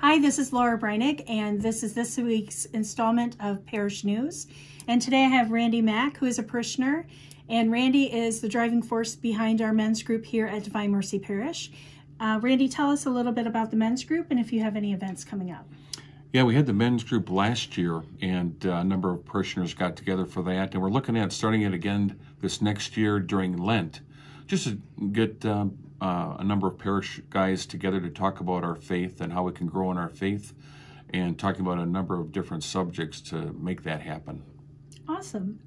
Hi, this is Laura Breinig, and this is this week's installment of Parish News. And today I have Randy Mack, who is a parishioner, and Randy is the driving force behind our men's group here at Divine Mercy Parish. Uh, Randy, tell us a little bit about the men's group and if you have any events coming up. Yeah, we had the men's group last year, and uh, a number of parishioners got together for that. And we're looking at starting it again this next year during Lent, just to get uh, a number of parish guys together to talk about our faith and how we can grow in our faith, and talking about a number of different subjects to make that happen. Awesome.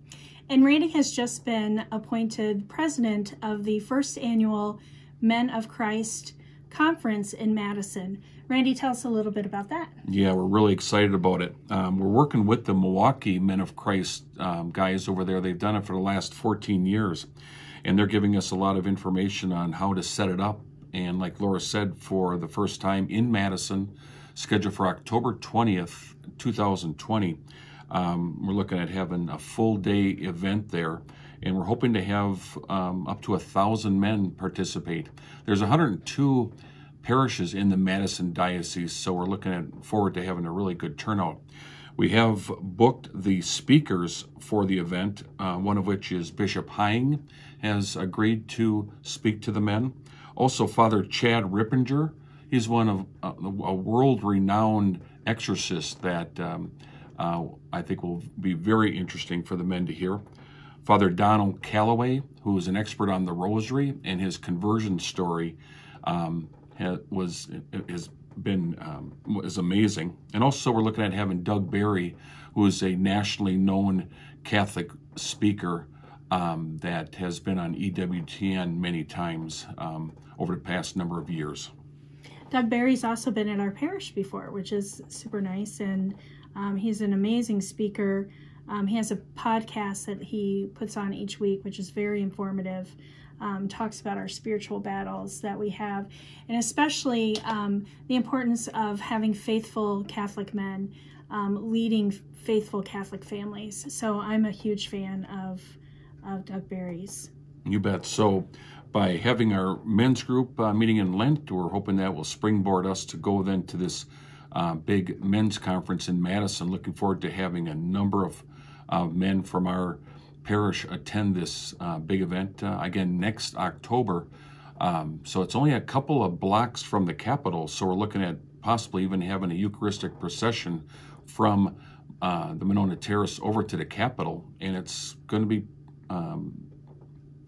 And Randy has just been appointed president of the first annual Men of Christ conference in Madison. Randy, tell us a little bit about that. Yeah, we're really excited about it. Um, we're working with the Milwaukee Men of Christ um, guys over there. They've done it for the last 14 years, and they're giving us a lot of information on how to set it up. And like Laura said, for the first time in Madison, scheduled for October 20th, 2020. Um, we're looking at having a full day event there, and we're hoping to have um, up to a thousand men participate. There's 102 parishes in the Madison Diocese, so we're looking forward to having a really good turnout. We have booked the speakers for the event, uh, one of which is Bishop Hying has agreed to speak to the men. Also, Father Chad Ripperger, he's one of uh, a world-renowned exorcist that um, uh, I think will be very interesting for the men to hear. Father Donald Calloway, who is an expert on the Rosary, and his conversion story um, was has been um, is amazing. And also, we're looking at having Doug Barry, who is a nationally known Catholic speaker um, that has been on EWTN many times um, over the past number of years. Doug Barry's also been in our parish before, which is super nice, and um, he's an amazing speaker. Um, he has a podcast that he puts on each week, which is very informative. Um, talks about our spiritual battles that we have, and especially um, the importance of having faithful Catholic men um, leading faithful Catholic families. So I'm a huge fan of, of Doug Barry's. You bet. So by having our men's group uh, meeting in Lent, we're hoping that will springboard us to go then to this uh, big men's conference in Madison. Looking forward to having a number of uh, men from our parish attend this uh, big event uh, again next October. Um, so it's only a couple of blocks from the Capitol, so we're looking at possibly even having a Eucharistic procession from uh, the Monona Terrace over to the Capitol, and it's going to be um,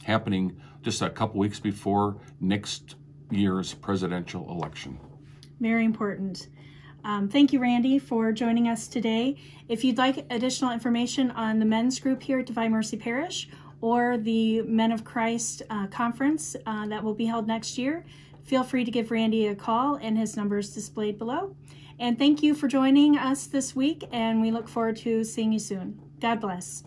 happening just a couple weeks before next year's presidential election. Very important. Um, thank you, Randy, for joining us today. If you'd like additional information on the men's group here at Divine Mercy Parish or the Men of Christ uh, conference uh, that will be held next year, feel free to give Randy a call, and his number is displayed below. And thank you for joining us this week, and we look forward to seeing you soon. God bless.